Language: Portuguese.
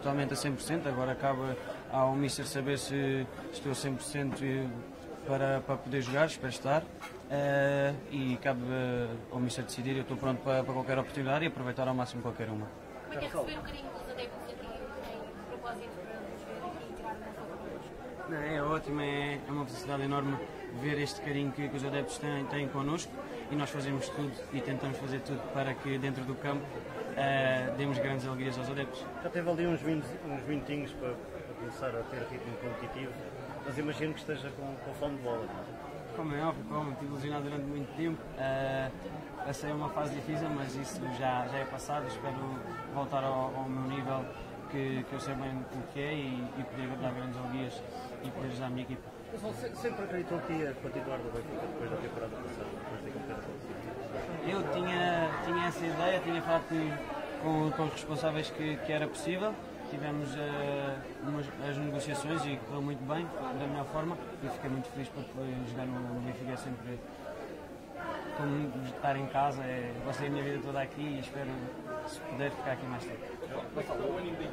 totalmente a 100%, agora acaba ao Mister saber se estou a 100% para, para poder jogar, espero estar. Uh, e cabe uh, ao Mister decidir, eu estou pronto para, para, qualquer oportunidade e aproveitar ao máximo qualquer uma. Como é que receber carinho dos adeptos aqui em propósito para aqui tirar uma foto connosco? Não, é ótimo, é, é uma felicidade enorme ver este carinho que, que os adeptos têm, têm connosco e nós fazemos tudo e tentamos fazer tudo para que dentro do campo uh, demos grandes alegrias aos adeptos. Já teve ali uns, 20, uns minutinhos para, para começar a ter ritmo competitivo, mas imagino que esteja com, com fome de bola. Não é? Como é óbvio, como estive ilusionado durante muito tempo. Uh, passei uma fase difícil, mas isso já, já é passado. Espero voltar ao, ao meu nível, que, que eu sei bem o que é, e, e poder dar grandes alegrias e poder ajudar a minha equipa. Sempre acreditou que ia continuar no Benfica depois da temporada passada, depois da campeonato Eu tinha, tinha essa ideia, tinha falado com, com os responsáveis que, que era possível tivemos uh, umas, as negociações e correu muito bem, da melhor forma e fiquei muito feliz por jogar no, no Benfica é sempre como estar em casa, é, gostei da minha vida toda aqui e espero se puder ficar aqui mais tempo.